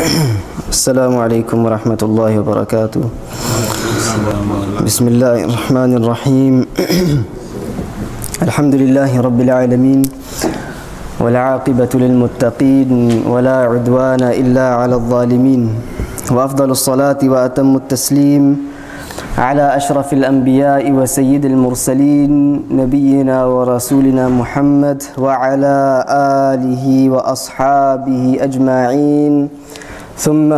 السلام عليكم ورحمة الله وبركاته. بسم الله الرحمن الرحيم. الحمد لله رب العالمين والعاقبة للمتقين ولا عدوان إلا على الظالمين. وأفضل الصلاة وأتم التسليم على أشرف الأنبياء وسيد المرسلين نبينا ورسولنا محمد وعلى آله وأصحابه أجمعين. ثم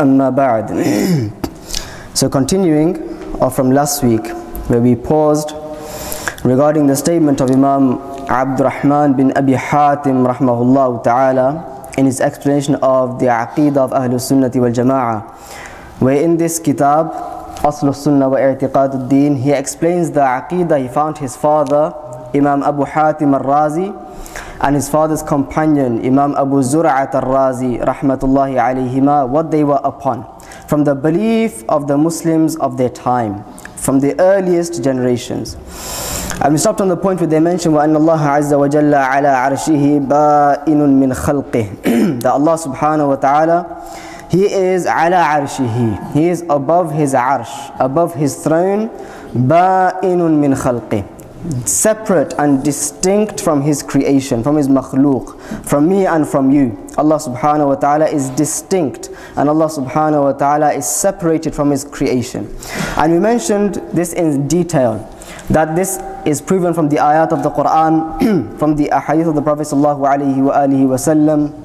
أما بعد So continuing from last week where we paused regarding the statement of Imam Abdurrahman bin Abi Hatim rahmahullah ta'ala in his explanation of the Aqidah of Ahlul Sunnati wal Jama'ah where in this kitab Asl Sunnah wa I'tiqad al-Din he explains the Aqidah he found his father Imam Abu Hatim al-Razi and his father's companion Imam Abu Zur'at al-Razi rahmatullahi alayhima what they were upon from the belief of the Muslims of their time from the earliest generations and we stopped on the point where they mentioned وَأَنَّ اللَّهَ عَزَّ وَجَلَّ عَلَى عَرْشِهِ بَائِنٌ مِّنْ خَلْقِهِ that Allah subhanahu wa ta'ala He is ala arshihi He is above His arsh above His throne بَائِنٌ مِّنْ خَلْقِهِ separate and distinct from his creation from his makhluk from me and from you. Allah subhanahu wa ta'ala is distinct and Allah subhanahu wa ta'ala is separated from his creation. And we mentioned this in detail that this is proven from the ayat of the Quran from the ahadith of the Prophet sallallahu alaihi wasallam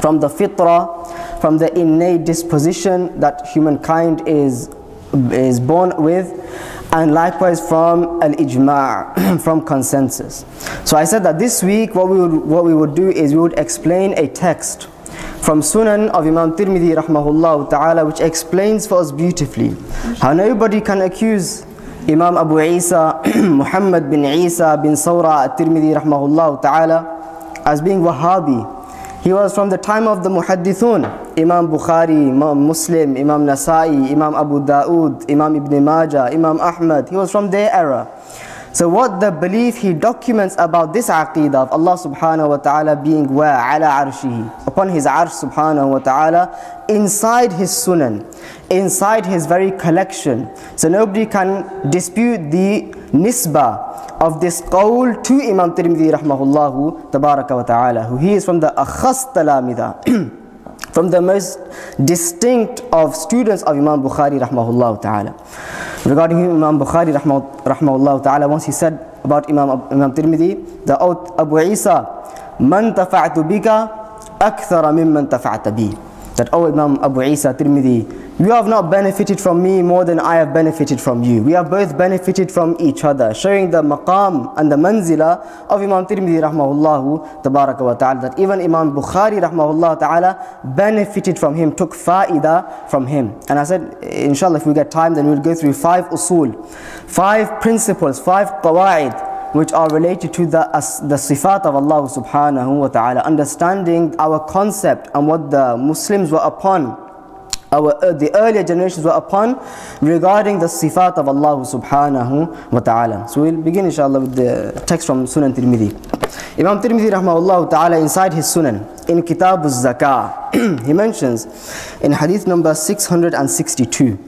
from the fitrah from the innate disposition that humankind is is born with and likewise from al-ijma' from consensus. So i said that this week what we would what we would do is we would explain a text from sunan of imam tirmidhi rahmahullah ta'ala which explains for us beautifully how nobody can accuse imam abu isa muhammad bin isa bin sawra at-tirmidhi rahmahullah ta'ala as being wahhabi he was from the time of the muhaddithun, Imam Bukhari, Imam Muslim, Imam Nasai, Imam Abu Dawood, Imam Ibn Majah, Imam Ahmad. He was from their era. So what the belief he documents about this aqidah of Allah subhanahu wa ta'ala being where? Ala arshihi. Upon his arsh subhanahu wa ta'ala, inside his sunan, inside his very collection. So nobody can dispute the nisbah of this qawl to Imam Tirmidhi rahmahullahu tabaraka wa ta'ala, who he is from the akhas talamida, from the most distinct of students of Imam Bukhari rahmahullah ta'ala. Regarding Imam Bukhari rahmahullah ta'ala, once he said about Imam, Imam Tirmidhi, the oath Abu Isa, man tafa'tu bika akthara mimman tafa'ta bi. That, oh Imam Abu Isa Tirmidhi, you have not benefited from me more than I have benefited from you. We have both benefited from each other, showing the maqam and the manzila of Imam Tirmidhi rahmahullah tabaraka wa ta'ala. That even Imam Bukhari rahmahullah ta'ala benefited from him, took fa'ida from him. And I said, inshallah, if we get time, then we'll go through five usul, five principles, five qawa'id, which are related to the, the sifat of Allah subhanahu wa ta'ala, understanding our concept and what the Muslims were upon our, uh, the earlier generations were upon regarding the sifat of Allah subhanahu wa ta'ala. So we'll begin inshallah with the text from Sunan Tirmidhi. Imam Tirmidhi rahmahullah ta'ala inside his Sunan, in Kitab al-Zakah, he mentions in hadith number 662,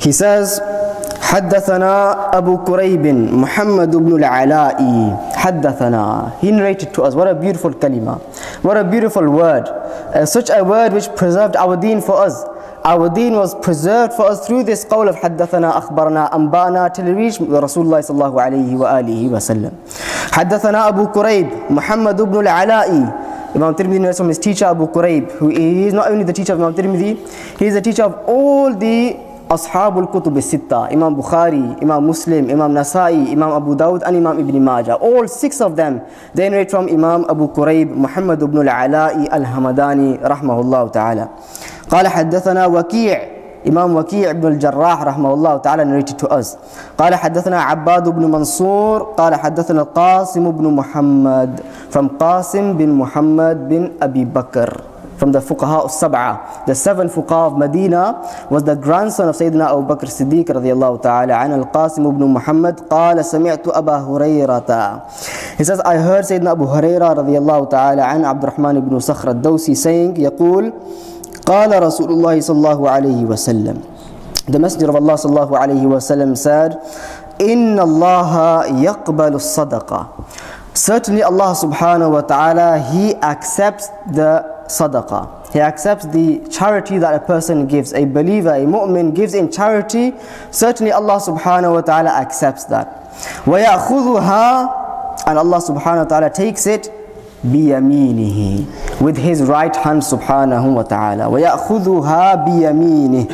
he says, حدثنا أبو كريب محمد بن العلاء حدثنا He narrated to us, what a beautiful kalima, what a beautiful word, uh, such a word which preserved our deen for us. Our deen was preserved for us through this qawl of حدثنا أخبرنا أنبانا till it reached Rasulullah صلى الله عليه وآله وسلم حدثنا أبو كريب محمد بن العلاء Imam Tirmidhi knows from his teacher Abu Quraib, who is not only the teacher of Imam Tirmidhi, he is the teacher of all the Ashabul Kutub Sitta, Imam Bukhari, Imam Muslim, Imam Nasai, Imam Abu Dawud and Imam Ibn Majah. All six of them, they narrate from Imam Abu Quraib, Muhammad ibn al-Ala'i al-Hamadani, rahmahullah ta'ala. قال حدثنا وكيع إمام وكيع بن الجراح رحمه الله تعالى narrated to us قال حدثنا عباد بن منصور قال حدثنا القاسم بن محمد from قاسم بن محمد بن أبي بكر from the fuqaha of Sab'a. The seven fuqaha of Medina was the grandson of Sayyidina Abu Bakr Siddiq radiallahu ta'ala an al-Qasim ibn Muhammad قال سمعت أبا هريرة He says, I heard Sayyidina Abu Huraira radiallahu ta'ala an Abdurrahman ibn Sakhr al-Dawsi saying, يقول قال رسول الله صلى الله عليه وسلم The Messenger of Allah صلى الله عليه وسلم said إن الله يقبل الصدقة Certainly Allah subhanahu wa ta'ala He accepts the sadaqah He accepts the charity that a person gives A believer, a mu'min gives in charity Certainly Allah subhanahu wa ta'ala accepts that وَيَأْخُذُهَا And Allah subhanahu wa ta'ala takes it بيمينه with his right hand subhanahu wa ta'ala ويأخذها بيمينه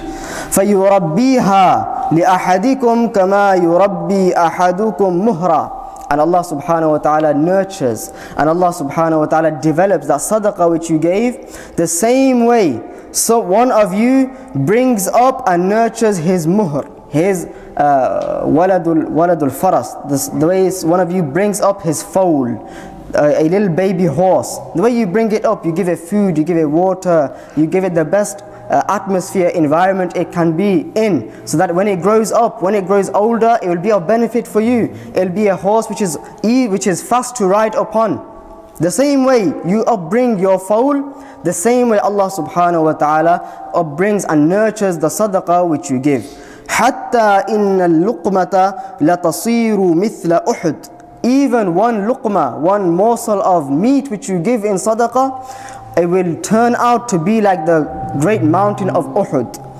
فيربيها لأحدكم كما يربي أحدكم مهرا and Allah subhanahu wa ta'ala nurtures and Allah subhanahu wa ta'ala develops that sadaqah which you gave. The same way so one of you brings up and nurtures his muhr his uh, waladul, waladul faras. The, way one of you brings up his foal a little baby horse. The way you bring it up you give it food you give it water you give it the best uh, atmosphere, environment it can be in so that when it grows up, when it grows older, it will be of benefit for you. It will be a horse which is, which is fast to ride upon. The same way you upbring your foal, the same way Allah subhanahu wa ta'ala upbrings and nurtures the sadaqah which you give. حتى إن اللقمة لتصير مثل أحد even one luqma, one morsel of meat which you give in sadaqah, it will turn out to be like the great mountain of Uhud.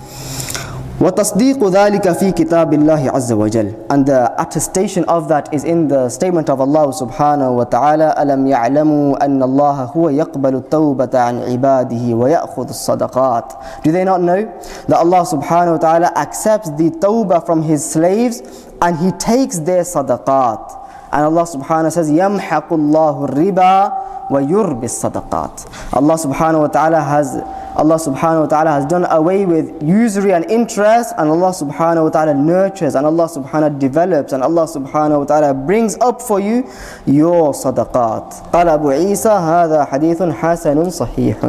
وتصديق ذلك في كتاب الله عز وجل and the attestation of that is in the statement of Allah subhanahu wa ta'ala ألم يعلموا أن الله هو يقبل التوبة عن عباده ويأخذ الصدقات do they not know that Allah subhanahu wa ta'ala accepts the tawbah from his slaves and he takes their sadaqat and Allah subhanahu wa ta'ala says يمحق الله الربا وَيُرْبِ الصَّدَقَاتِ Allah subhanahu wa ta'ala has Allah subhanahu wa ta'ala has done away with usury and interest and Allah subhanahu wa ta'ala nurtures and Allah subhanahu wa ta'ala develops and Allah subhanahu wa ta'ala brings up for you your sadaqat. قال Abu Isa هذا حديث حسن صحيح.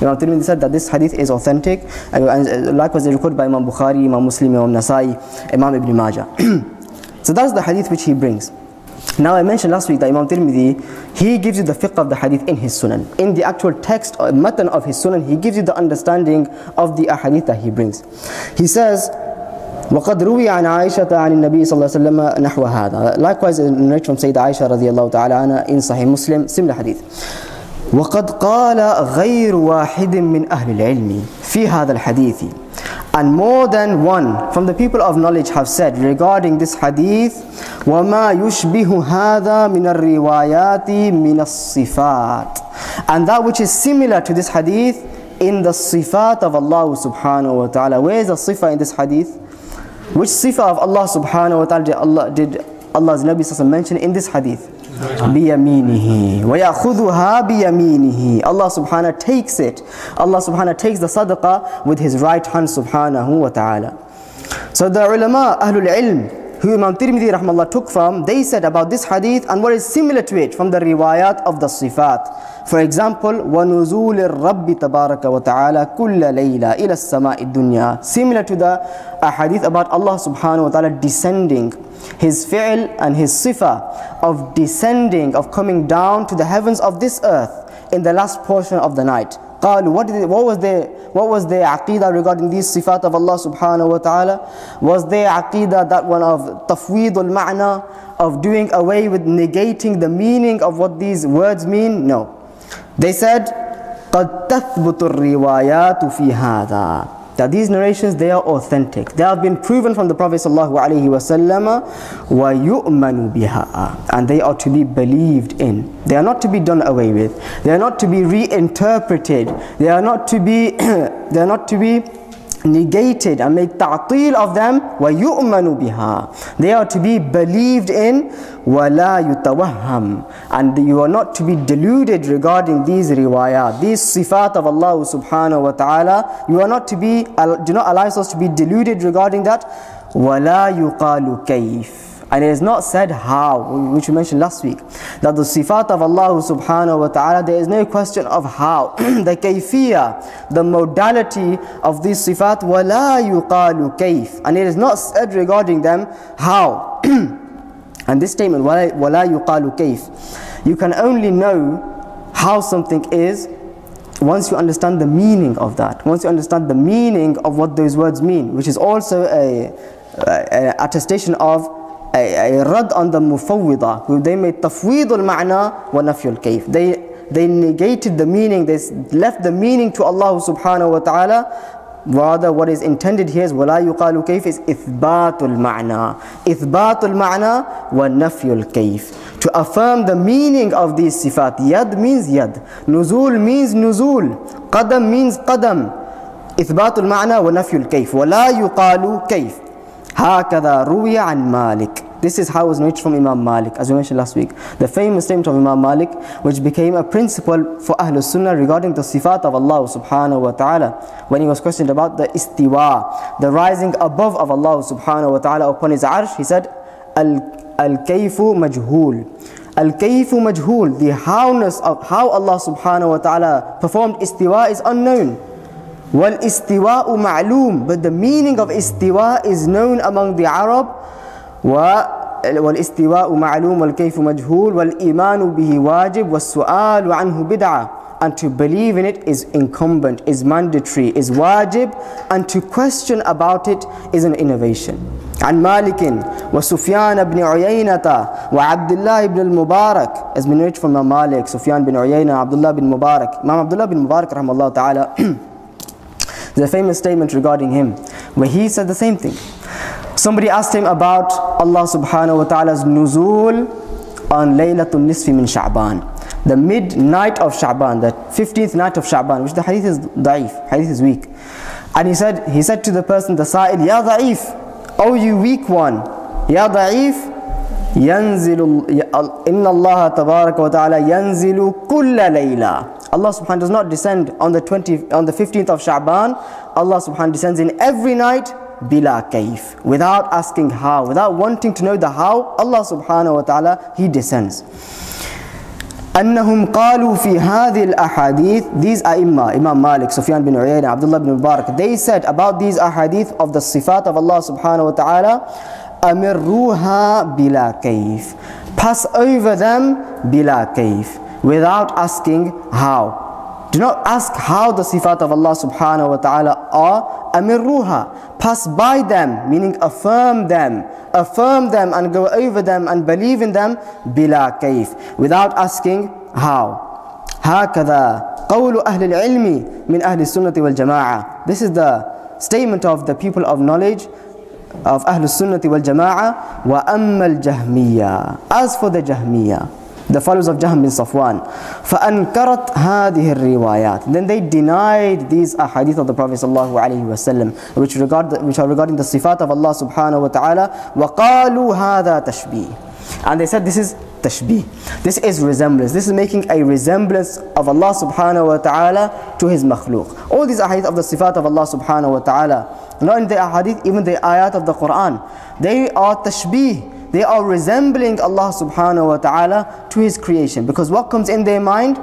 Imam Tirmidhi said that this hadith is authentic and likewise recorded by Imam Bukhari, Imam Muslim, Imam Nasai, Imam Ibn Majah. so that's the hadith which he brings. Now I mentioned last week that Imam Tirmidhi, he gives you the fiqh of the hadith in his sunan. In the actual text or matan of his sunan, he gives you the understanding of the ahadith that he brings. He says, وقد روي عن عائشة عن النبي صلى الله عليه وسلم نحو هذا. Likewise, in narration from Sayyida Aisha رضي الله تعالى عنها in Sahih Muslim, similar hadith. وقد قال غير واحد من أهل العلم في هذا الحديث and more than one from the people of knowledge have said regarding this hadith وَمَا يُشْبِهُ هَذَا مِنَ الرِّوَايَاتِ مِنَ الصِّفَاتِ And that which is similar to this hadith in the sifat of Allah subhanahu wa ta'ala. Where is the sifa in this hadith? Which sifa of Allah subhanahu wa ta'ala did, Allah, did Allah's Nabi mention in this hadith? بيمينه ويأخذها بيمينه Allah subhanahu takes it Allah subhanahu takes the sadaqah with his right hand subhanahu wa ta'ala so the ulama ahlul ilm who Imam Tirmidhi rahmallah took from, they said about this hadith and what is similar to it from the riwayat of the sifat. For example, وَنُزُولِ الرَّبِّ تَبَارَكَ وَتَعَالَى كُلَّ لَيْلَةٍ إِلَى السَّمَاءِ الدُّنْيَا Similar to the hadith about Allah subhanahu wa ta'ala descending, His fi'l and His sifa of descending, of coming down to the heavens of this earth in the last portion of the night. قالوا what, did, what was their what was their aqidah regarding these sifat of Allah subhanahu wa ta'ala was their aqidah that one of tafweed al-ma'na of doing away with negating the meaning of what these words mean no they said قد تثبت الروايات في هذا that these narrations they are authentic. They have been proven from the prophet sallallahu and they are to be believed in. They are not to be done away with. They are not to be reinterpreted. They are not to be they are not to be negated and made ta'til of them وَيُؤْمَنُ بِهَا They are to be believed in وَلَا يُتَوَهَّمْ And you are not to be deluded regarding these riwayat, these sifat of Allah subhanahu wa ta'ala. You are not to be, do not allow yourselves to be deluded regarding that. وَلَا يُقَالُ كَيْفٍ And it is not said how, which we mentioned last week, that the sifat of Allah subhanahu wa ta'ala, there is no question of how. the kayfiyah, the modality of these sifat, wala yuqalu kayf. And it is not said regarding them how. and this statement, wala, yuqalu kayf, you can only know how something is once you understand the meaning of that, once you understand the meaning of what those words mean, which is also a, a, a attestation of rad on the who they made wa nafy al-kayf. They, they negated the meaning, they left the meaning to Allah subhanahu wa ta'ala Rather, what is intended here is وَلَا يُقَالُ كَيْفِ is إِثْبَاتُ الْمَعْنَى إِثْبَاتُ الْمَعْنَى وَنَفْيُ الْكَيْفِ To affirm the meaning of these sifat. Yad means yad. Nuzul means nuzul. Qadam means qadam. إثبات المعنى ونفي الكيف ولا يقال كيف هكذا روي عن مالك this is how it was narrated from Imam Malik, as we mentioned last week. The famous statement of Imam Malik, which became a principle for Ahlul Sunnah regarding the sifat of Allah subhanahu wa ta'ala. When he was questioned about the istiwa, the rising above of Allah subhanahu wa ta'ala upon his arsh, he said, Al-kayfu majhul. Al-kayfu majhul. The howness of how Allah subhanahu wa ta'ala performed istiwa is unknown. Wal istiwa'u ma'loom. But the meaning of istiwa is known among the Arab والاستواء معلوم والكيف مجهول والإيمان به واجب والسؤال عنه بدعة and to believe in it is incumbent, is mandatory, is wajib and to question about it is an innovation عن مالك وسفيان بن عيينة وعبد الله بن المبارك as been read from Malik, Sufyan bin Uyayna, Abdullah bin Mubarak Imam Abdullah bin Mubarak rahmahullah ta'ala there's a famous statement regarding him where he said the same thing Somebody asked him about Allah subhanahu wa ta'ala's nuzul on Laylatul Nisfi min Sha'ban. The midnight of Sha'ban, the 15th night of Sha'ban, which the hadith is da'if, hadith is weak. And he said, he said to the person, the sa'il, Ya da'if, oh you weak one, Ya da'if, ينزل إن الله تبارك وتعالى ينزل كل ليلة Allah subhanahu does not descend on the 20 on the 15th of Sha'ban Allah subhanahu descends in every night bila kaif without asking how without wanting to know the how Allah subhanahu wa ta'ala he descends أنهم قالوا في هذه الأحاديث these أئمة Imam Malik, Sufyan bin Uyayna, Abdullah bin Mubarak they said about these ahadith of the sifat of Allah subhanahu wa ta'ala أمروها بلا كيف pass over them بلا كيف without asking how do not ask how the sifat of Allah subhanahu wa ta'ala are. Amirruha. Pass by them, meaning affirm them. Affirm them and go over them and believe in them. Bila kayf. Without asking how. هكذا قول أهل العلم من أهل السنة والجماعة. This is the statement of the people of knowledge of أهل السنة والجماعة وأما الجهمية. As for the Jahmiyyah the followers of Jahm bin Safwan. فَأَنْكَرَتْ هَذِهِ الرِّوَايَاتِ Then they denied these ahadith of the Prophet sallallahu alaihi wasallam, which, regard, which are regarding the sifat of Allah subhanahu wa ta'ala. وَقَالُوا هَذَا تَشْبِيهِ And they said this is tashbih. This is resemblance. This is making a resemblance of Allah subhanahu wa ta'ala to his makhluk. All these ahadith of the sifat of Allah subhanahu wa ta'ala, not in the ahadith, even the ayat of the Quran, they are tashbih. They are resembling Allah subhanahu wa ta'ala to His creation. Because what comes in their mind?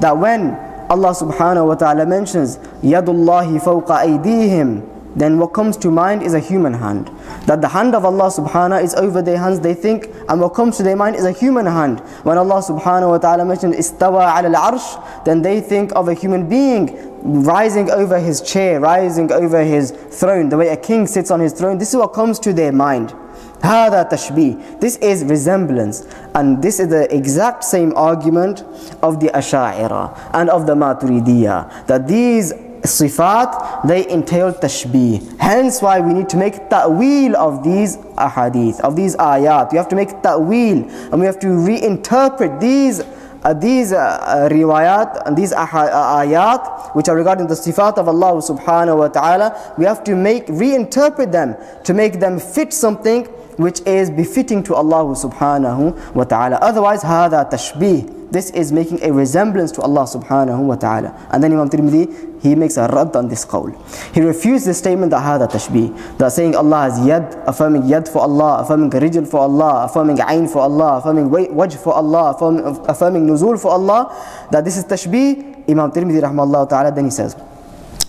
That when Allah subhanahu wa ta'ala mentions Yadullahi fawqa aydihim then what comes to mind is a human hand. That the hand of Allah subhanahu is over their hands, they think, and what comes to their mind is a human hand. When Allah subhanahu wa ta'ala mentions istawa al arsh, then they think of a human being rising over his chair, rising over his throne, the way a king sits on his throne. This is what comes to their mind. هذا تشبيه This is resemblance and this is the exact same argument of the Asha'ira and of the Maturidiyah that these sifat they entail tashbih hence why we need to make ta'wil of these ahadith of these ayat we have to make ta'wil and we have to reinterpret these uh, these uh, uh, riwayat and these uh, ayat which are regarding the sifat of Allah subhanahu wa ta'ala we have to make reinterpret them to make them fit something which is befitting to Allah subhanahu wa ta'ala. Otherwise, هذا تشبيه. This is making a resemblance to Allah subhanahu wa ta'ala. And then Imam Tirmidhi, he makes a rad on this qawl. He refused the statement that هذا تشبيه. That saying Allah has yad, affirming yad for Allah, affirming rijl for Allah, affirming ayn for Allah, affirming wajh for Allah, affirming, affirming nuzul for Allah. That this is tashbih. Imam Tirmidhi rahmahullah ta'ala then he says,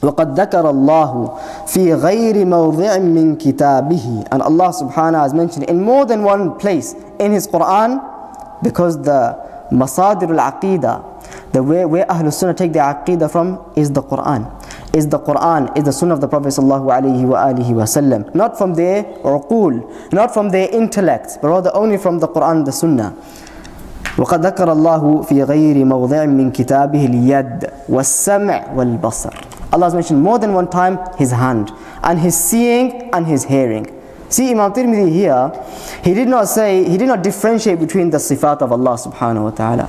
وقد ذكر الله في غير موضع من كتابه and Allah subhanahu has mentioned in more than one place in his Quran because the masadir al-aqidah the way where Ahlul Sunnah take their aqidah from is the Quran. Is the Quran, is the Sunnah of the Prophet sallallahu alaihi wasallam. Not from their uqul, not from their intellect, but rather only from the Quran and the Sunnah. وقد ذكر الله في غير موضع من كتابه اليد والسمع والبصر Allah has mentioned more than one time his hand and his seeing and his hearing See Imam Tirmidhi here, he did not say, he did not differentiate between the sifat of Allah subhanahu wa ta'ala,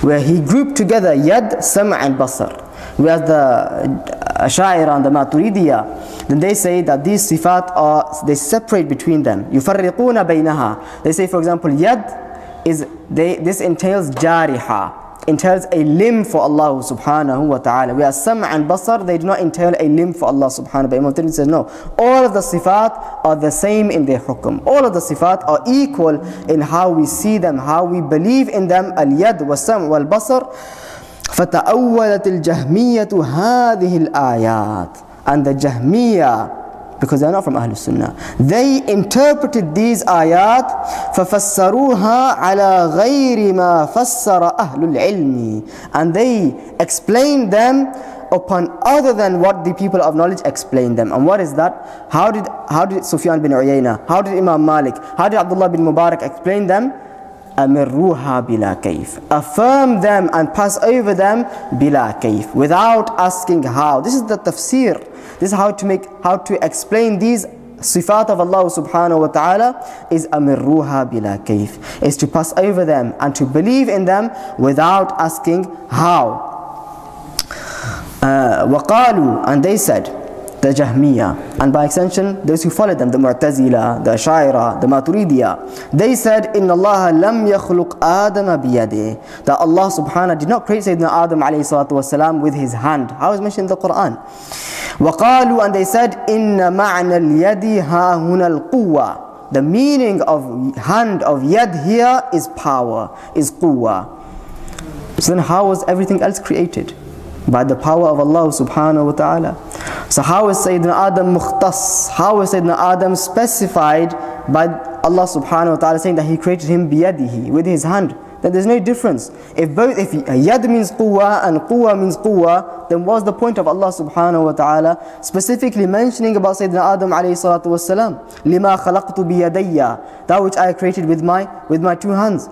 where he grouped together yad, sam' and basar. Whereas the Ash'ira and the Maturidiyya, then they say that these sifat are, they separate between them. يُفَرِّقُونَ بَيْنَهَا They say for example, yad is, they, this entails jariha Entails a limb for Allah subhanahu wa ta'ala. Whereas sam' and basar, they do not entail a limb for Allah subhanahu wa ta'ala. Imam Tirmidhi says, no. All of the sifat are the same in their hukum. All of the sifat are equal in how we see them, how we believe in them. Al-yad wa sam' wal basar. فتأولت الجهمية هذه الآيات and the Jahmiyyah because they're not from Ahlul Sunnah. They interpreted these ayat فَفَسَّرُوهَا عَلَى غَيْرِ مَا فَسَّرَ أَهْلُ الْعِلْمِ And they explained them upon other than what the people of knowledge explained them. And what is that? How did, how did Sufyan bin Uyayna, how did Imam Malik, how did Abdullah bin Mubarak explain them? أمروها بلا كيف affirm them and pass over them بلا كيف without asking how this is the tafsir this is how to make, how to explain these sifat of Allah subhanahu wa ta'ala is amirruha bila kayf is to pass over them and to believe in them without asking how uh, وقالوا and they said the Jahmiya and by extension those who followed them the Mu'tazila the Ashaira the Maturidiya they said inna Allah lam yakhluq Adam biyadi that Allah subhanahu did not create Sayyidina Adam alayhi salatu wasalam with his hand how is mentioned in the Quran وقالوا and they said إن معنى اليد ها هنا القوة the meaning of hand of yad here is power is quwwa so then how was everything else created by the power of Allah subhanahu wa ta'ala so how is Sayyidina Adam mukhtas how is Sayyidina Adam specified by Allah subhanahu wa ta'ala saying that he created him biyadihi with his hand then there's no difference. If both, if yad means quwwa and quwwa means quwwa, then what's the point of Allah subhanahu wa ta'ala specifically mentioning about Sayyidina Adam alayhi salatu wasalam? Lima khalaqtu biyadayya, that which I created with my, with my two hands.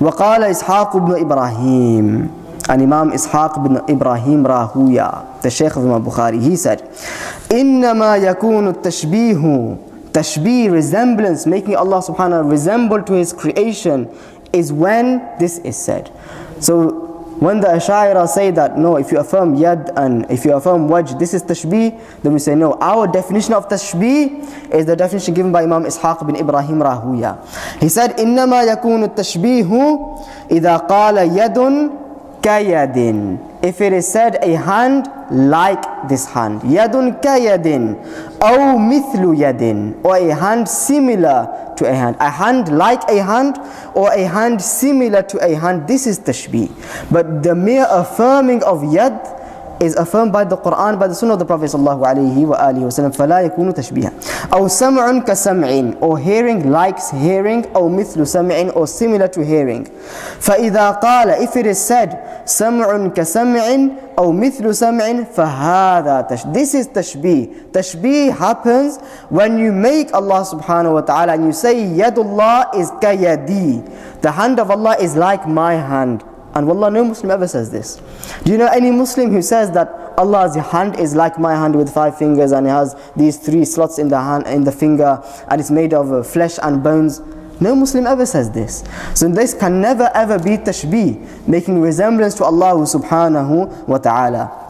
وقال إسحاق بن إبراهيم Ishaq bin Ibrahim Rahuya, the Shaykh of Imam Bukhari, he said, إنما يكون التشبيه tashbih, resemblance, making Allah subhanahu wa resemble to His creation is when this is said. So when the Ashaira say that no, if you affirm yad and if you affirm wajh, this is tashbih, then we say no. Our definition of tashbih is the definition given by Imam Ishaq bin Ibrahim Rahuya. He said, إنما يكون التشبيه إذا قال يد kayadin. If it is said a hand like this hand, yadun kayadin, aw mithlu yadin, or a hand similar to a hand, a hand like a hand, or a hand similar to a hand. This is tashbih. But the mere affirming of yad is affirmed by the Quran, by the Sunnah of the Prophet sallallahu alaihi wasallam. فلا يكون تشبيها. أو سمع كسمع or hearing likes hearing أو مثل سمع or similar to hearing. فإذا قال if it is said سمع كسمع أو مثل سمع فهذا تش This is tashbih. Tashbih happens when you make Allah subhanahu wa ta'ala and you say يد is كيدي. The hand of Allah is like my hand. And wallah, no Muslim ever says this. Do you know any Muslim who says that Allah's hand is like my hand with five fingers and it has these three slots in the hand, in the finger, and it's made of uh, flesh and bones? No Muslim ever says this. So this can never ever be tashbih, making resemblance to Allah subhanahu wa ta'ala.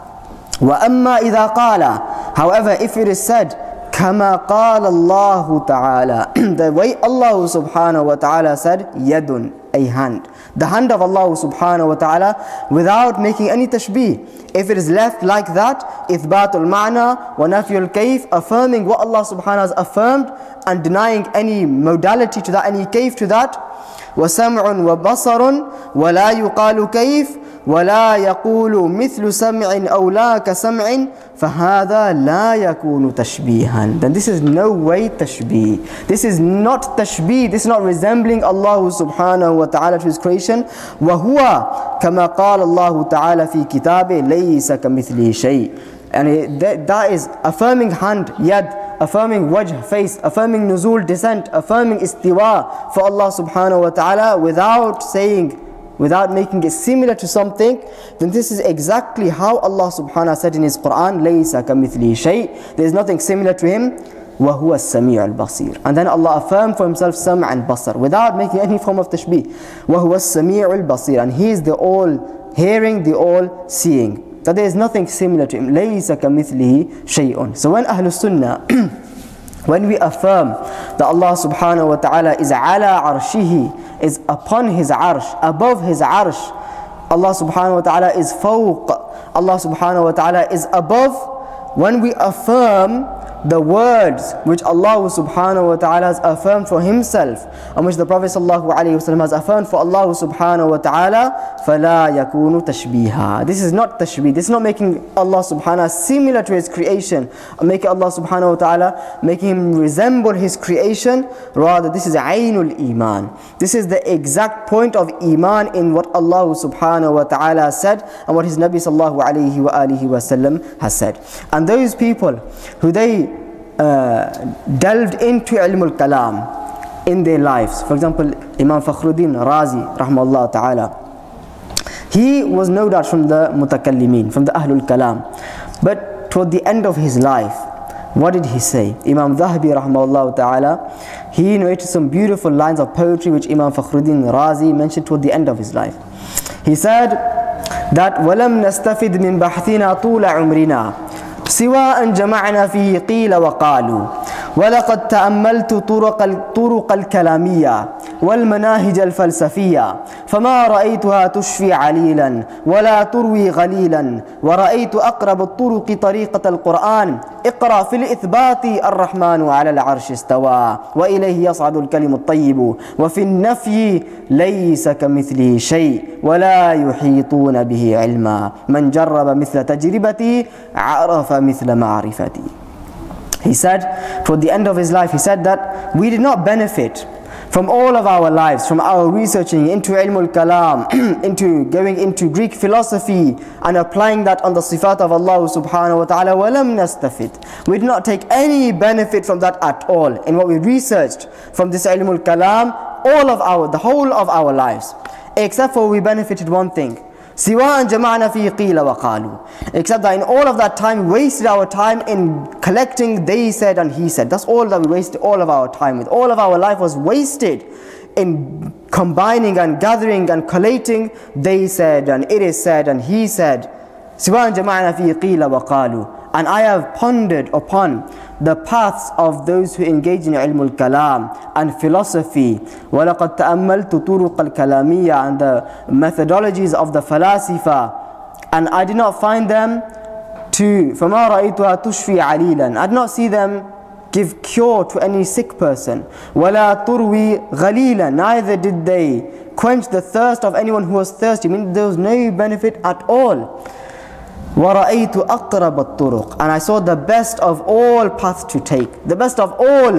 وَأَمَّا إِذَا قَالَ However, if it is said, كما قال الله تعالى the way Allah subhanahu wa ta'ala said yadun a hand the hand of Allah subhanahu wa ta'ala without making any tashbih. If it is left like that, ithbatul ma'na wa nafyul kayf, affirming what Allah subhanahu wa ta'ala has affirmed and denying any modality to that, any kayf to that. وسمع وبصر ولا يقال كيف ولا يقول مثل سمع أو لا كسمع فهذا لا يكون تشبيها then this is no way تشبيه this is not تشبيه this is not resembling Allah subhanahu wa ta'ala to his creation وهو كما قال الله تعالى في كتابه ليس كمثله شيء and that, that is affirming hand yad affirming wajh face affirming nuzul descent affirming istiwa for Allah subhanahu wa ta'ala without saying without making it similar to something, then this is exactly how Allah subhanahu wa ta'ala said in his Quran, لَيْسَ كَمِثْلِهِ شَيْء There is nothing similar to him. وَهُوَ السَّمِيعُ الْبَصِيرُ And then Allah affirmed for himself sam' and basar without making any form of tashbih. وَهُوَ السَّمِيعُ الْبَصِيرُ And he is the all hearing, the all seeing. That there is nothing similar to him. لَيْسَ كَمِثْلِهِ شَيْءٌ So when Ahlul Sunnah When we affirm that Allah subhanahu wa ta'ala is ala arshihi, is upon his arsh, above his arsh, Allah subhanahu wa ta'ala is fawq, Allah subhanahu wa ta'ala is above, when we affirm the words which Allah subhanahu wa ta'ala has affirmed for himself and which the Prophet sallallahu alayhi wa has affirmed for Allah subhanahu wa ta'ala فَلَا يَكُونُ تَشْبِيهًا This is not tashbih, this is not making Allah subhanahu wa ta'ala similar to his creation or making Allah subhanahu wa ta'ala making him resemble his creation rather this is aynul iman this is the exact point of iman in what Allah subhanahu wa ta'ala said and what his Nabi sallallahu alayhi wa alihi wa has said and those people who they uh, delved into ilm al-kalam in their lives. For example, Imam Fakhruddin Razi, rahmahullah ta'ala, he was no doubt from the mutakallimin, from the Ahlul Kalam. But toward the end of his life, what did he say? Imam Dhahabi rahmahullah ta'ala, he narrated some beautiful lines of poetry which Imam Fakhruddin Razi mentioned toward the end of his life. He said that وَلَمْ نَسْتَفِدْ مِنْ بَحْثِنَا طُولَ عُمْرِنَا سواء جمعنا فيه قيل وقالوا ولقد تأملت طرق الطرق الكلامية والمناهج الفلسفية فما رأيتها تشفي عليلا ولا تروي غليلا ورأيت أقرب الطرق طريقة القرآن. اقرأ في الإثبات الرحمن على العرش استوى وإليه يصعد الكلم الطيب وفي النفي ليس كمثله شيء ولا يحيطون به علما. من جرب مثل تجربتي عرف مثل معرفتي. He said, toward the end of his life, he said that we did not benefit from all of our lives, from our researching into ilm al-kalam, into going into Greek philosophy and applying that on the sifat of Allah subhanahu wa ta'ala, walam nastafid. We did not take any benefit from that at all in what we researched from this ilm al-kalam, all of our, the whole of our lives. Except for we benefited one thing, Siwa and jama'na fi qila wa qalu. Except that in all of that time, we wasted our time in collecting they said and he said. That's all that we wasted all of our time with. All of our life was wasted in combining and gathering and collating they said and it is said and he said. Siwa and jama'na fi qila wa qalu. And I have pondered upon the paths of those who engage in ilm al-kalam and philosophy. وَلَقَدْ تَأَمَّلْتُ طُرُقَ الْكَلَامِيَّةِ and the methodologies of the falasifa. And I did not find them to فَمَا رَأَيْتُهَا تُشْفِي عَلِيلًا I did not see them give cure to any sick person. وَلَا تُرْوِي غَلِيلًا Neither did they quench the thirst of anyone who was thirsty. I mean, there was no benefit at all. وَرَأَيْتُ أَقْرَبَ الطُّرُقِ And I saw the best of all paths to take. The best of all,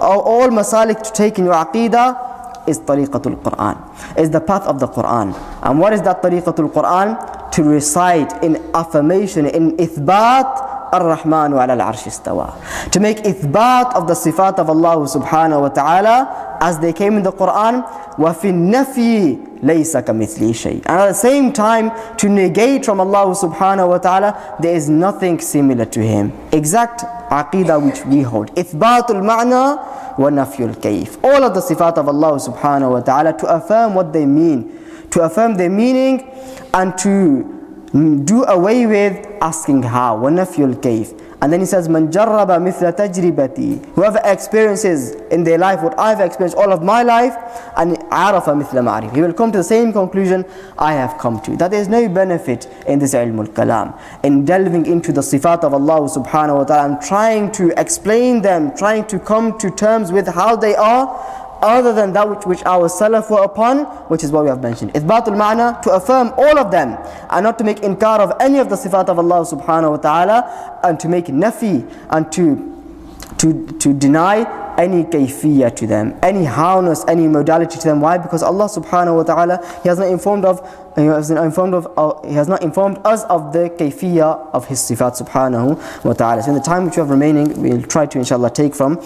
all masalik to take in your aqidah is tariqatul Quran. Is the path of the Quran. And what is that tariqatul Quran? To recite in affirmation, in ithbat, الرحمن على العرش استوى to make ithbat of the sifat of Allah subhanahu wa ta'ala as they came in the Quran وفي النفي ليس كمثله شيء and at the same time to negate from Allah subhanahu wa ta'ala there is nothing similar to him exact aqidah which we hold إثبات المعنى ونفي الكيف all of the sifat of Allah subhanahu wa ta'ala to affirm what they mean to affirm their meaning and to Mm, do away with asking how wanafyul kayf and then he says "Manjar jarraba mithla tajribati. Whoever experiences in their life what i've experienced all of my life and arafa mithla ma'rif he will come to the same conclusion i have come to that there's no benefit in this ilmul kalam in delving into the sifat of allah subhanahu wa ta'ala and trying to explain them trying to come to terms with how they are other than that which, which our Salaf were upon, which is what we have mentioned. Ithbatul ma'na, to affirm all of them, and not to make inkar of any of the sifat of Allah subhanahu wa ta'ala, and to make nafi, and to to, to deny any kayfiyya to them, any howness, any modality to them. Why? Because Allah subhanahu wa ta'ala, He has not informed of He has not informed of uh, He has not informed us of the kayfiyya of His sifat subhanahu wa ta'ala. So in the time which we have remaining, we'll try to inshallah take from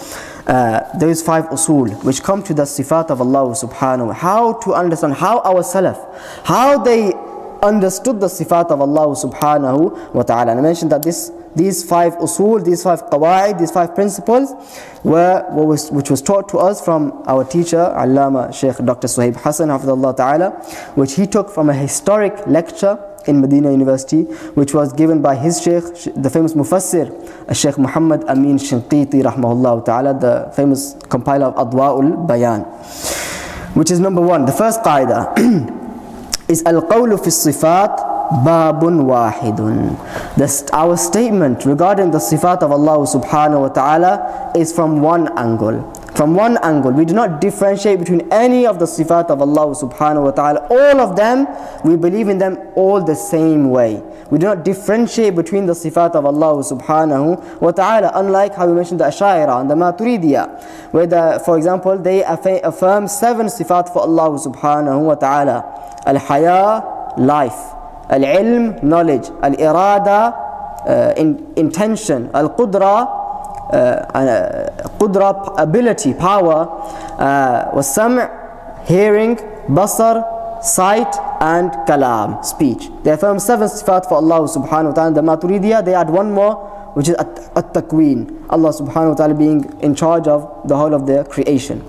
uh, those five usul which come to the sifat of Allah subhanahu wa ta'ala. how to understand how our salaf, how they understood the sifat of Allah subhanahu wa ta'ala. And I mentioned that this these five usul, these five qawaid, these five principles were was, which was taught to us from our teacher, Allama Sheikh Dr. Suhaib Hassan, Hafidullah Ta'ala, which he took from a historic lecture in Medina University, which was given by his Sheikh, the famous Mufassir, Sheikh Muhammad Amin Shinqiti, Rahmahullah Ta'ala, the famous compiler of Adwa'ul Bayan. Which is number one, the first qaida is Al-Qawlu fi Sifat babun wahidun. Our statement regarding the sifat of Allah subhanahu wa ta'ala is from one angle. From one angle, we do not differentiate between any of the sifat of Allah subhanahu wa ta'ala. All of them, we believe in them all the same way. We do not differentiate between the sifat of Allah subhanahu wa ta'ala, unlike how we mentioned the Ashaira and the Maturidiyah, where, the, for example, they affirm seven sifat for Allah subhanahu wa ta'ala. Al-Haya, life. Al-ilm, knowledge. Al-irada, uh, in, intention. Uh, uh, ability, power. Was-sam' hearing. Basar, sight. And kalam, speech. They affirm seven sifat for Allah subhanahu wa ta'ala. The they add one more which is at-takween. Allah subhanahu wa ta'ala being in charge of the whole of their creation.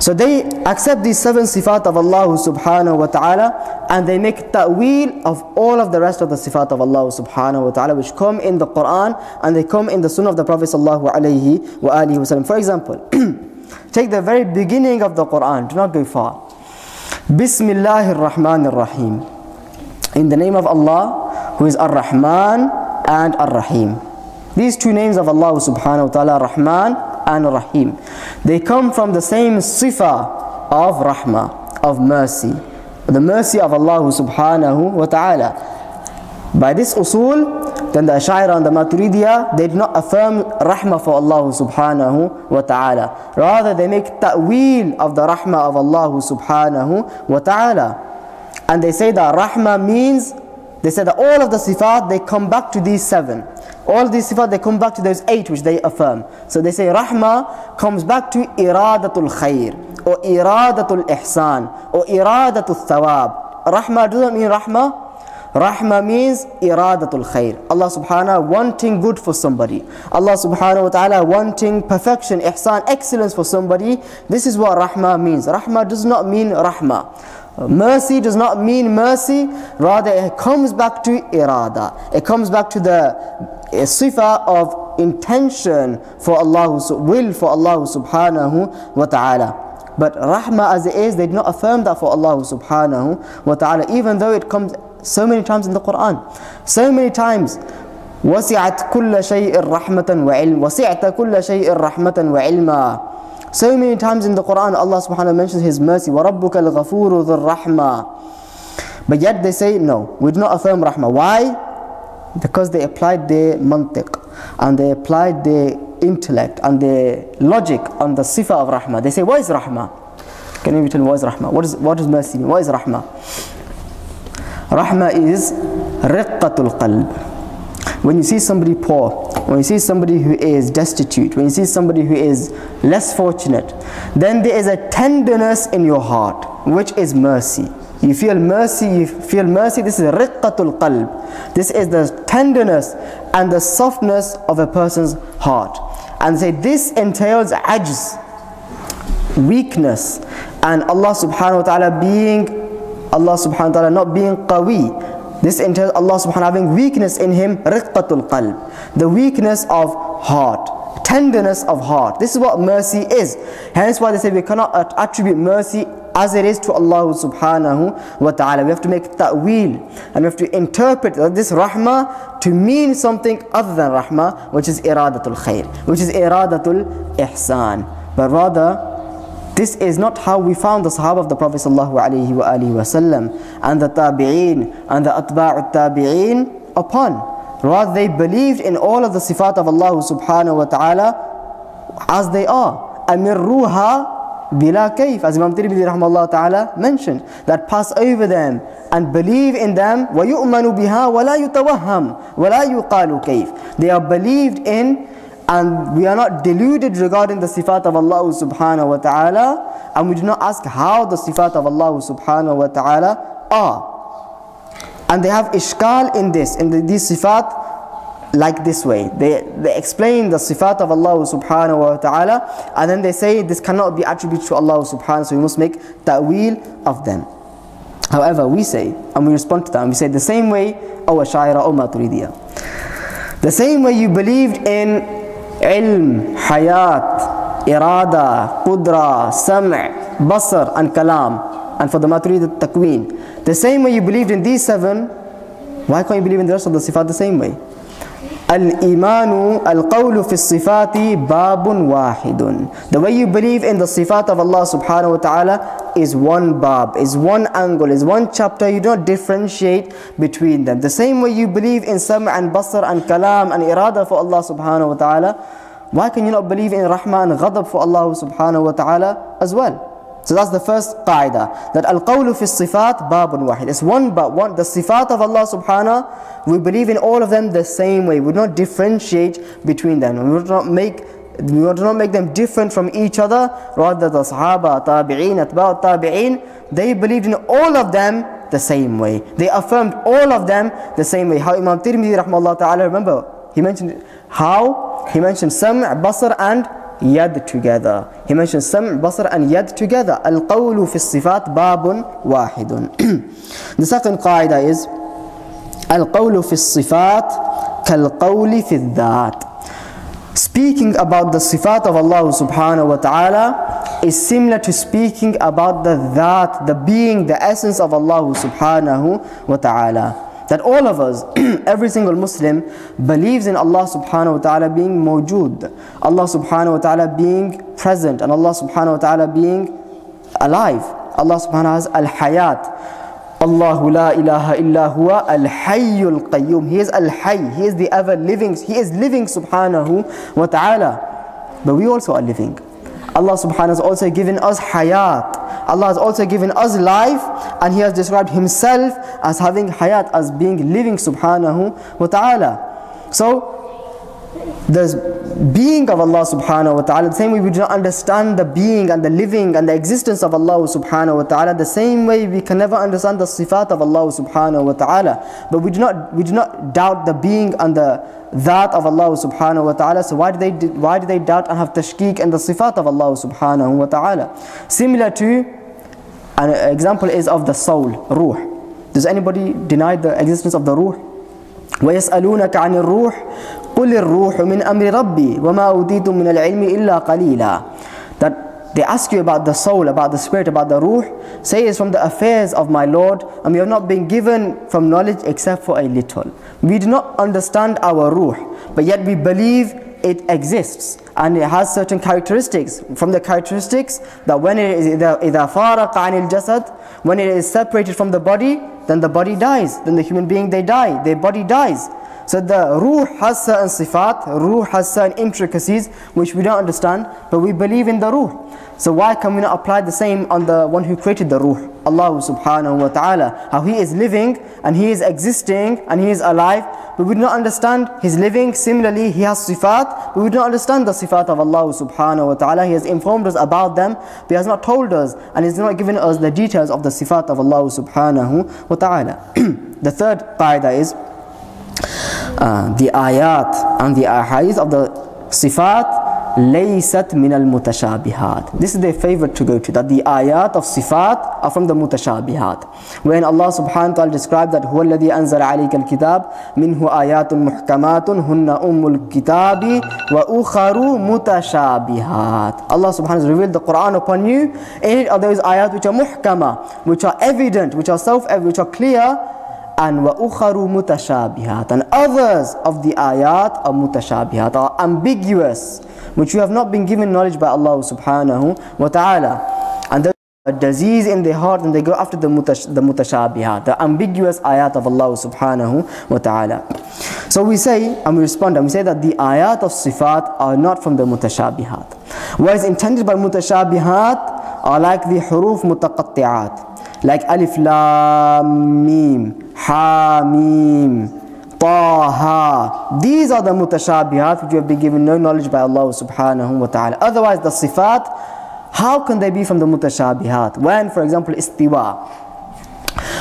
So they accept these seven sifat of Allah subhanahu wa ta'ala and they make ta'weel of all of the rest of the sifat of Allah subhanahu wa ta'ala which come in the Quran and they come in the sunnah of the Prophet sallallahu alayhi wa alihi wasallam. For example, take the very beginning of the Quran, do not go far. Bismillahir Rahmanir Rahim. In the name of Allah who is Ar-Rahman and Ar-Rahim. These two names of Allah subhanahu wa ta'ala, Rahman and Rahim. They come from the same sifa of rahmah, of mercy. The mercy of Allah subhanahu wa ta'ala. By this usul, then the Ash'ira and the Maturidiyah, they do not affirm rahmah for Allah subhanahu wa ta'ala. Rather, they make ta'weel of the rahmah of Allah subhanahu wa ta'ala. And they say that rahmah means, they say that all of the sifat, they come back to these seven. All these sifat, they come back to those eight which they affirm. So they say rahmah comes back to iradatul khair, or iradatul ihsan, or iradatul thawab. Rahmah doesn't mean rahmah. Rahmah means iradatul khair. Allah subhanahu wa wanting good for somebody. Allah subhanahu wa ta'ala wanting perfection, ihsan, excellence for somebody. This is what rahmah means. Rahmah does not mean rahmah Mercy does not mean mercy, rather it comes back to irada. It comes back to the sifa of intention for Allah, will for Allah subhanahu wa ta'ala. But rahmah as it is, they do not affirm that for Allah subhanahu wa ta'ala, even though it comes so many times in the Quran. So many times. وسعت كل شيء رحمة وعلم وسعت كل شيء رحمة وعلما so many times in the Quran, Allah subhanahu wa ta'ala mentions His mercy. وَرَبُّكَ الْغَفُورُ ذُو الرَّحْمَةِ But yet they say, no, we do not affirm rahmah. Why? Because they applied their mantiq and they applied their intellect and their logic on the sifa of rahmah. They say, what is rahmah? Can you tell me what is rahmah? What, is, what does mercy mean? What is rahmah? Rahmah is riqqatul qalb. When you see somebody poor, when you see somebody who is destitute, when you see somebody who is less fortunate, then there is a tenderness in your heart, which is mercy. You feel mercy, you feel mercy, this is riqqatul qalb. This is the tenderness and the softness of a person's heart. And say this entails ajz, weakness, and Allah subhanahu wa ta'ala being Allah subhanahu wa ta'ala not being qawi, this entails Allah subhanahu having weakness in him, riqqatul qalb, the weakness of heart, tenderness of heart. This is what mercy is. Hence why they say we cannot attribute mercy as it is to Allah subhanahu wa ta'ala. We have to make ta'weel and we have to interpret this rahmah to mean something other than rahmah, which is iradatul khair, which is iradatul ihsan. But rather, This is not how we found the Sahaba of the Prophet wasallam and the Tabi'een and the Atba'ut Tabi'een upon. Rather, they believed in all of the sifat of Allah subhanahu wa ta'ala as they are. Amirruha bila kayf as Imam Tirmidhi rahmallahu ta'ala mentioned that pass over them and believe in them وَيُؤْمَنُ بِهَا وَلَا يُتَوَهَّمْ وَلَا يُقَالُ كَيْفٍ they are believed in and we are not deluded regarding the sifat of Allah subhanahu wa ta'ala and we do not ask how the sifat of Allah subhanahu wa ta'ala are and they have ishkal in this in the, these sifat like this way. They, they explain the sifat of Allah subhanahu wa ta'ala and then they say this cannot be attributed to Allah subhanahu so we must make ta'wil of them. However, we say, and we respond to and we say the same way, O Ashaira, O Maturidiyah. The same way you believed in ilm, hayat, irada, qudra, sam' basar, and kalam, and for the Maturidi, takween. The same way you believed in these seven, why can't you believe in the rest of the sifat the same way? Al-imanu al-qawlu fi sifati babun. The way you believe in the sifat of Allah subhanahu wa ta'ala is one bab, is one angle, is one chapter. You don't differentiate between them. The same way you believe in sam' and basar and kalam and irada for Allah subhanahu wa ta'ala, why can you not believe in rahma and ghadab for Allah subhanahu wa ta'ala as well? So that's the first qaida that al-qawlu fi sifat babun wahid. It's one but one the sifat of Allah subhanahu wa ta'ala we believe in all of them the same way. We do not differentiate between them. We do not make we do not make them different from each other. Rather the Sahaba, Tabi'een, Atba'u they believed in all of them the same way. They affirmed all of them the same way. How Imam Tirmidhi rahmallahu ta'ala, remember, he mentioned how? He mentioned Sam', Basar and yad together. He mentions sam, basar and yad together. Al-qawlu fi sifat babun wahidun. the second qaida is Al-qawlu fi sifat kal-qawli fi dhat. Speaking about the sifat of Allah subhanahu wa ta'ala is similar to speaking about the that, the being, the essence of Allah subhanahu wa ta'ala that all of us, every single Muslim, believes in Allah subhanahu wa ta'ala being mawjood, Allah subhanahu wa ta'ala being present, and Allah subhanahu wa ta'ala being alive. Allah subhanahu wa ta'ala has al-hayat. Allahu la ilaha illa huwa al-hayyul qayyum. He is al-hayy, He is the ever living, He is living subhanahu wa ta'ala. But we also are living. Allah subhanahu wa ta'ala has also given us hayat. Allah has also given us life and He has described Himself as having hayat, as being living subhanahu wa ta'ala. So, the being of Allah subhanahu wa ta'ala, the same way we do not understand the being and the living and the existence of Allah subhanahu wa ta'ala, the same way we can never understand the sifat of Allah subhanahu wa ta'ala. But we do not we do not doubt the being and the that of Allah subhanahu wa ta'ala. So why do they why do they doubt and have tashkik and the sifat of Allah subhanahu wa ta'ala? Similar to an example is of the soul, ruh. Does anybody deny the existence of the ruh? ويسألونك عن الروح قل الروح من أمر ربي وما أوتيتم من العلم إلا قليلا that they ask you about the soul, about the spirit, about the ruh say it's from the affairs of my Lord and we have not been given from knowledge except for a little we do not understand our ruh but yet we believe it exists and it has certain characteristics. From the characteristics that when it is إِذَا فَارَقَ عَنِ الْجَسَدِ When it is separated from the body, then the body dies. Then the human being, they die. Their body dies. So the ruh has certain sifat, ruh has certain intricacies which we don't understand, but we believe in the ruh. So why can we not apply the same on the one who created the ruh? Allah subhanahu wa ta'ala. How He is living and He is existing and He is alive but we do not understand His living. Similarly, He has sifat, but we do not understand the sifat of Allah subhanahu wa ta'ala. He has informed us about them, but He has not told us and He has not given us the details of the sifat of Allah subhanahu wa ta'ala. the third qaida is uh, the ayat and the ahadith of the sifat laysat min al mutashabihat. This is their favorite to go to that the ayat of sifat are from the mutashabihat. When Allah subhanahu wa ta'ala described that huwa alladhi anzala alayka al kitab minhu ayatun muhkamatun hunna ummul kitabi wa ukharu mutashabihat. Allah subhanahu wa ta'ala revealed the Quran upon you. In it are those ayat which are muhkama which are evident which are self which are clear and wa ukharu mutashabihat and others of the ayat are mutashabihat are ambiguous which you have not been given knowledge by Allah subhanahu wa ta'ala a disease in their heart and they go after the, mutash, the mutashabihat, the ambiguous ayat of Allah subhanahu wa ta'ala. So we say, and we respond, and we say that the ayat of sifat are not from the mutashabihat. What is intended by mutashabihat are like the huruf mutaqatti'at, like alif lam mim ha mim Taha. These are the mutashabihat which you have been given no knowledge by Allah subhanahu wa ta'ala. Otherwise, the sifat, how can they be from the mutashabihat? When, for example, istiwa.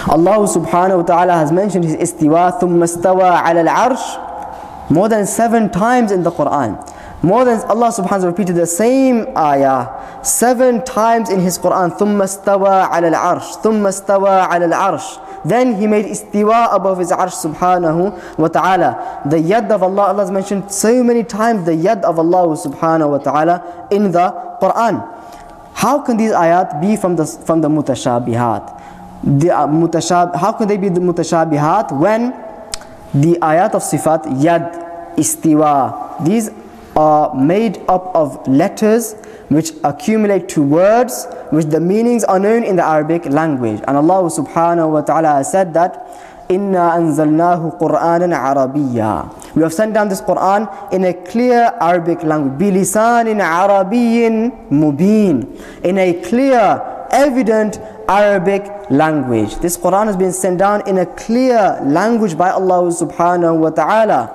Allah subhanahu wa ta'ala has mentioned his istiwa, thumma istawa ala al-arsh, more than seven times in the Quran. More than Allah subhanahu wa ta'ala repeated the same ayah. seven times in his Quran ثم استوى على العرش ثم استوى على العرش then he made istiwa above his arsh subhanahu wa ta'ala. The yad of Allah, Allah has mentioned so many times the yad of Allah subhanahu wa ta'ala in the Quran. How can these ayat be from the, from the mutashabihat? The, uh, mutashab, how can they be the mutashabihat when the ayat of sifat, yad, istiwa, these are made up of letters which accumulate to words which the meanings are known in the Arabic language. And Allah subhanahu wa ta'ala has said that Inna anzalnahu Qur'anan Arabiyya. We have sent down this Quran in a clear Arabic language. Bilisanin Arabiyyin Mubin. In a clear, evident Arabic language. This Quran has been sent down in a clear language by Allah subhanahu wa ta'ala.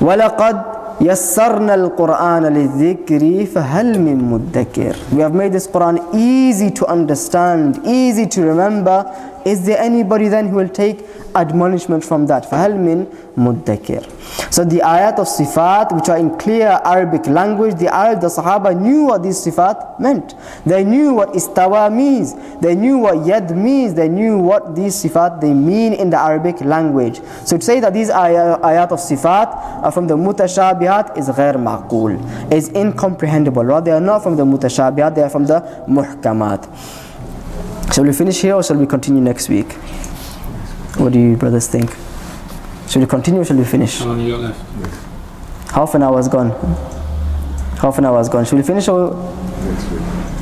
وَلَقَدْ يسرنا القرآن للذكر فهل من مدكر We have made this Quran easy to understand, easy to remember. Is there anybody then who will take admonishment from that? فهل من مدكر So the ayat of sifat which are in clear Arabic language, the Arab, the Sahaba knew what these sifat meant. They knew what istawa means. They knew what yad means. They knew what these sifat they mean in the Arabic language. So to say that these ayat of sifat are from the mutashabihat is ghair ma'qul, is incomprehensible. Right? They are not from the mutashabihat, they are from the muhkamat. Shall we finish here or shall we continue next week? What do you brothers think? Shall we continue or shall we finish? How long you got left? Half an hour is gone. Half an hour is gone. Should we finish or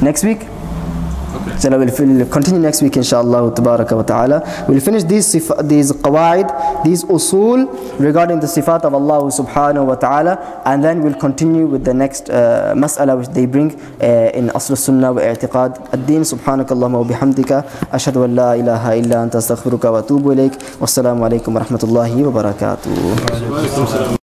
next week? Okay. So we'll we'll continue next week inshallah wa ta'ala. We'll finish these these qawaid, these usul regarding the sifat of Allah subhanahu wa ta'ala and then we'll continue with the next uh, mas'ala which they bring uh, in asl sunnah wa i'tiqad ad-din wa bihamdika ashhadu an la ilaha illa anta astaghfiruka wa atubu ilaik wassalamu alaikum wa rahmatullahi wa barakatuh.